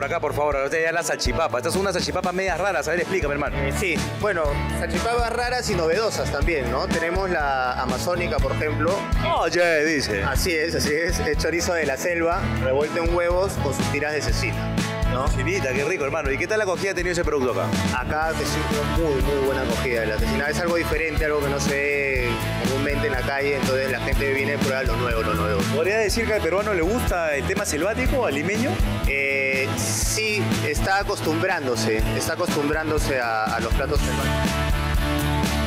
acá, por favor. Ahora ya la salchipapa. Estas son unas salchipapas medias raras. A ver, explícame, hermano. Eh, sí, bueno, salchipapas raras y novedosas también, ¿no? Tenemos la amazónica, por ejemplo. Oye, dice. Así es, así es. El chorizo de la selva, revuelto en huevos con sus tiras de cecina. ¿No? Qué rico, hermano. ¿Y qué tal la acogida ha tenido ese producto acá? Acá te siento muy, muy buena acogida de la cecina. Es algo diferente, algo que no se ve comúnmente en la calle, entonces la gente viene a probar lo nuevo, lo nuevo. ¿Podría decir que al peruano le gusta el tema selvático, al limeño? Eh, sí, está acostumbrándose, está acostumbrándose a, a los platos selváticos.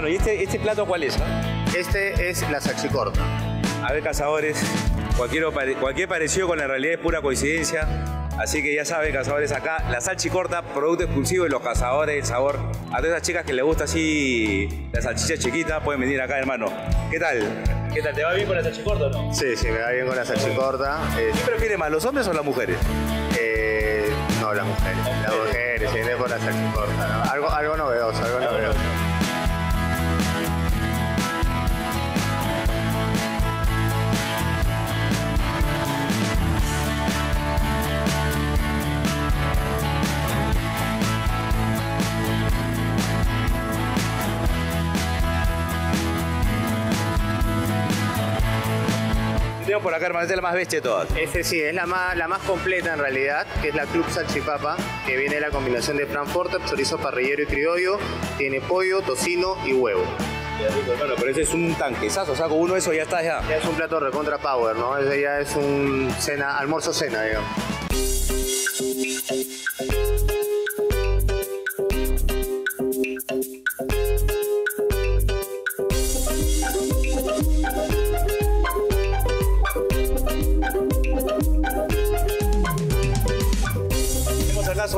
Hermano, ¿y este, este plato cuál es? ah? Este es la salchicorta. A ver, cazadores, cualquier, cualquier parecido con la realidad es pura coincidencia. Así que ya saben, cazadores, acá la salchicorta, producto exclusivo de los cazadores, el sabor. A todas esas chicas que les gusta así la salchicha chiquita, pueden venir acá, hermano. ¿Qué tal? ¿Qué tal? ¿Te va bien con la salchicorta o no? Sí, sí, me va bien con la salchicorta. ¿Quién prefiere más, los hombres o las mujeres? eh, no, las mujeres. Las mujeres, viene por la salchicorta. ¿no? Algo, algo novedoso, algo novedoso. Tengo por acá, hermano, es la más bestia de todas. Este sí, es la más, la más completa en realidad, que es la Club Salchipapa, que viene de la combinación de Frankfurter, chorizo parrillero y criollo, tiene pollo, tocino y huevo. Hermano, pero ese es un tanquezazo, o sea, con uno de esos ya está ya. Ya es un plato recontra power, ¿no? Ese ya es un cena, almuerzo cena, digamos.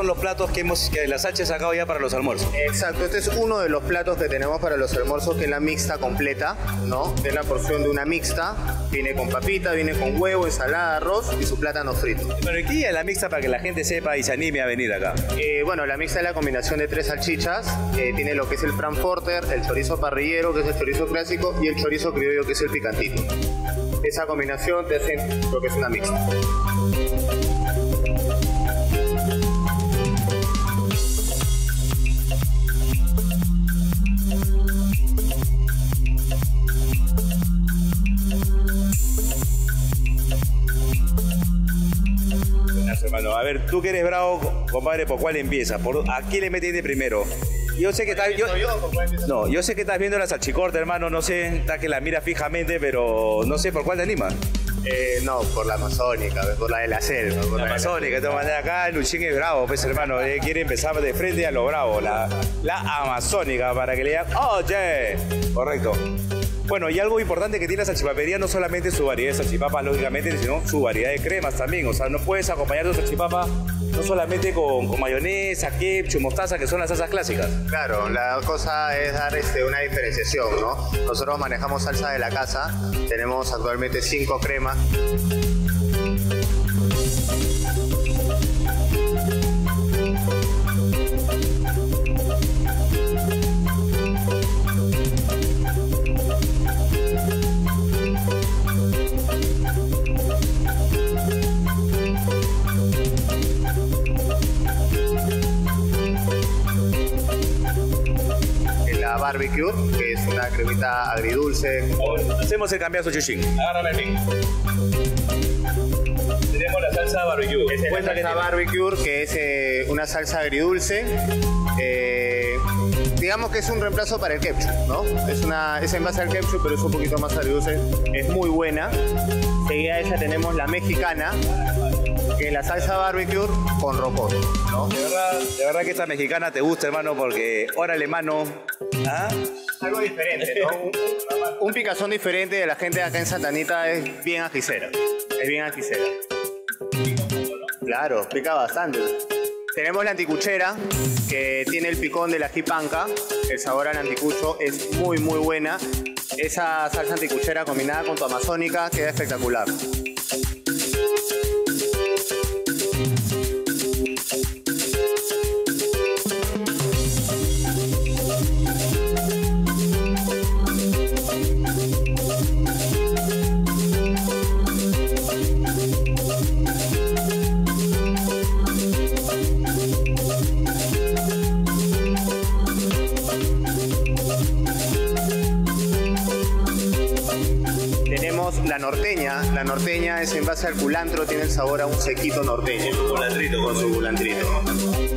Son los platos que hemos, que la salcha ha sacado ya para los almuerzos. Exacto, este es uno de los platos que tenemos para los almuerzos, que es la mixta completa, ¿no? Es la porción de una mixta, viene con papita, viene con huevo, ensalada, arroz y su plátano frito. Pero aquí es la mixta para que la gente sepa y se anime a venir acá. Eh, bueno, la mixta es la combinación de tres salchichas, eh, tiene lo que es el frankfurter, el chorizo parrillero, que es el chorizo clásico, y el chorizo criollo, que es el picantito. Esa combinación te hace lo que es una mixta. Hermano. A ver, tú que eres bravo, compadre, ¿por cuál empieza? ¿Por ¿A quién le metiste primero? Yo sé que estás... Yo, no, yo sé que estás viendo la salchicorta, hermano. No sé, está que la mira fijamente, pero no sé por cuál te animas. Eh, no, por la amazónica, por la de la selva. Por La la de la amazónica, de todas maneras, acá Luchín es bravo, pues hermano, eh, quiere empezar de frente a lo bravo, la, la amazónica, para que le digan, oye, correcto. Bueno, y algo importante que tiene la salchipapería no solamente su variedad de salchipapas, lógicamente, sino su variedad de cremas también. O sea, no puedes acompañar tu salchipapa no solamente con, con mayonesa, ketchup, mostaza, que son las salsas clásicas. Claro, la cosa es dar este, una diferenciación, ¿no? Nosotros manejamos salsa de la casa, tenemos actualmente cinco cremas. Barbecue, que es una cremita agridulce. Hacemos el cambiazo, Chuchín. Agárrame el. Tenemos la salsa barbecue. Es la Cuenta que salsa barbecue, que es eh, una salsa agridulce. eh, digamos que es un reemplazo para el ketchup, ¿no? Es, una, es en base al ketchup, pero es un poquito más agridulce. Es muy buena. Seguida de esa tenemos la mexicana, que es la salsa barbecue con rocoto, ¿no? De verdad, de verdad que esta mexicana te gusta, hermano, porque órale, mano. ¿Ah? Algo diferente, ¿no? Un, un picazón diferente de la gente acá en Santanita es bien ajicera. Es bien ajicera. Claro, pica bastante. Tenemos la anticuchera, que tiene el picón de la jipanca. El sabor al anticucho es muy, muy buena. Esa salsa anticuchera combinada con tu amazónica queda espectacular. Norteña. Es en base al culantro, tiene el sabor a un sequito norteño. Culantrito Con su culantrito.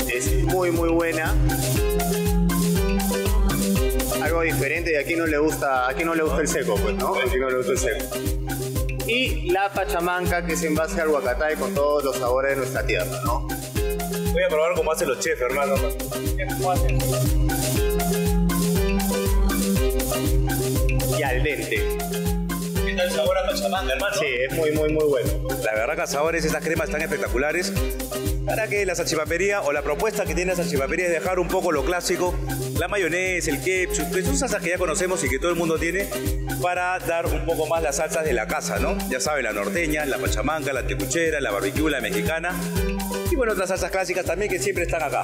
Es muy, muy buena. Algo diferente y aquí no le gusta, aquí no le gusta el seco, pues, ¿no? Aquí no le gusta el seco. Y la pachamanca, que es en base al huacatay con todos los sabores de nuestra tierra, ¿no? Voy a probar cómo hacen los chefs, hermano. Y al dente. ¿Qué tal el sabor a Pachamanga, hermano? Sí, es muy, muy, muy bueno. La verdad, cazadores, estas cremas están espectaculares. Para que la salchipapería o la propuesta que tiene la salchipapería es dejar un poco lo clásico, la mayonesa, el ketchup, que son salsas que ya conocemos y que todo el mundo tiene, para dar un poco más las salsas de la casa, ¿no? Ya saben, la norteña, la pachamanca, la tecuchera, la barbecue, la mexicana. Y bueno, otras salsas clásicas también que siempre están acá.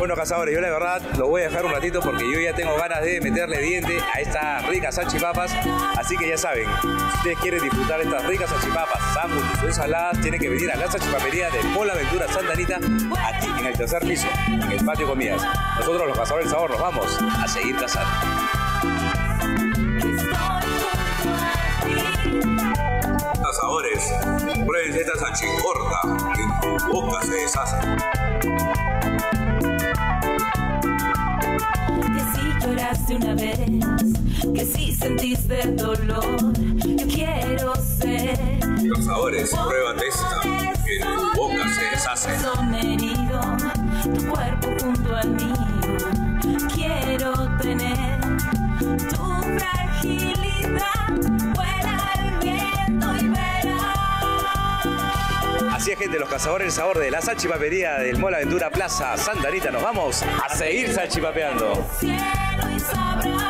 Bueno, cazadores, yo la verdad lo voy a dejar un ratito porque yo ya tengo ganas de meterle diente a estas ricas salchipapas. Así que ya saben, si ustedes quieren disfrutar estas ricas salchipapas, sándwiches o ensaladas, tienen que venir a la salchipapería de Mola Aventura Santa Anita, aquí en el tercer piso, en el patio comidas. Nosotros los cazadores del sabor nos vamos a seguir cazando. Cazadores, prueben esta salchicorta, que en tu boca se deshace. Que si sentiste dolor, yo quiero ser. Cazadores, pruébate esta, que en tu boca se deshace. Son herido, tu cuerpo junto al mío. Quiero tener tu fragilidad. Vuela el viento y verás. Así es, gente, los cazadores del sabor de la salchipapería del Mola Aventura Plaza Santa Anita. Nos vamos a seguir salchipapeando. Cielo y sabrás.